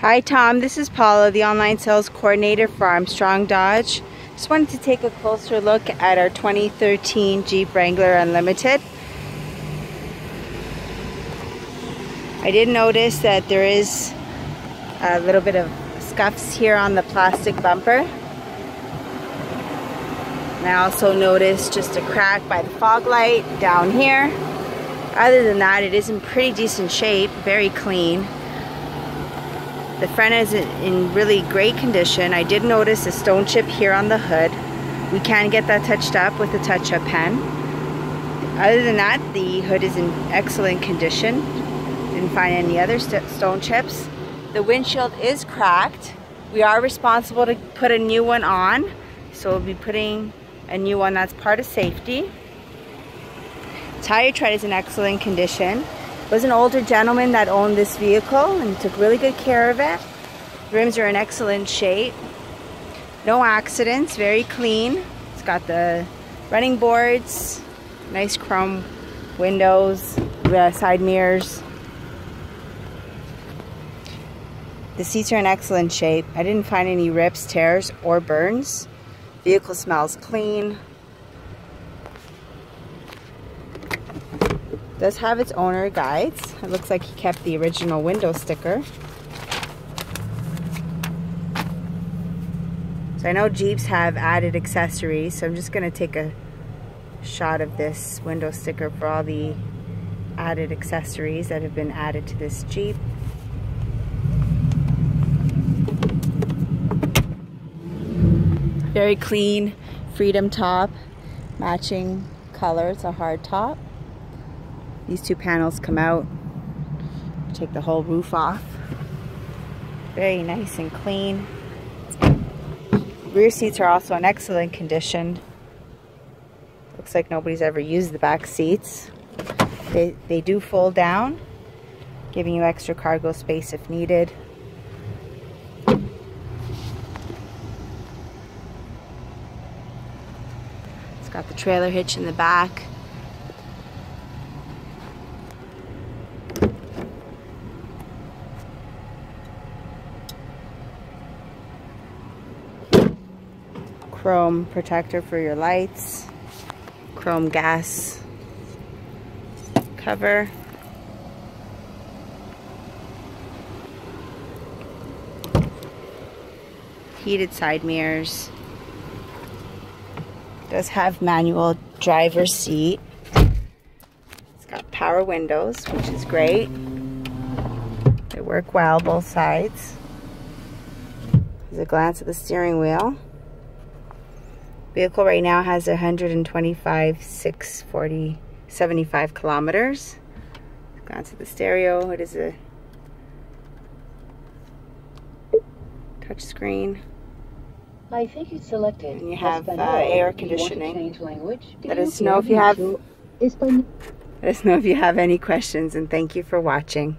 Hi Tom, this is Paula, the online sales coordinator for Armstrong Dodge. Just wanted to take a closer look at our 2013 Jeep Wrangler Unlimited. I did notice that there is a little bit of scuffs here on the plastic bumper. And I also noticed just a crack by the fog light down here. Other than that, it is in pretty decent shape, very clean. The front is in really great condition. I did notice a stone chip here on the hood. We can get that touched up with a touch-up pen. Other than that, the hood is in excellent condition. Didn't find any other st stone chips. The windshield is cracked. We are responsible to put a new one on. So we'll be putting a new one that's part of safety. Tire tread is in excellent condition was an older gentleman that owned this vehicle and took really good care of it. Rims are in excellent shape. No accidents, very clean. It's got the running boards, nice chrome windows, uh, side mirrors. The seats are in excellent shape. I didn't find any rips, tears, or burns. Vehicle smells clean. Does have its owner guides. It looks like he kept the original window sticker. So I know Jeeps have added accessories, so I'm just going to take a shot of this window sticker for all the added accessories that have been added to this Jeep. Very clean Freedom top, matching color. It's a hard top. These two panels come out. Take the whole roof off. Very nice and clean. Rear seats are also in excellent condition. Looks like nobody's ever used the back seats. They, they do fold down, giving you extra cargo space if needed. It's got the trailer hitch in the back. Chrome protector for your lights, chrome gas cover. Heated side mirrors. Does have manual driver seat. It's got power windows, which is great. They work well both sides. Here's a glance at the steering wheel. Vehicle right now has 125, 640, 75 kilometers. Glance at the stereo. It is a touch screen. I think it's selected. And you have uh, air conditioning. Let us know if you have. Let us know if you have any questions, and thank you for watching.